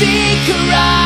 secret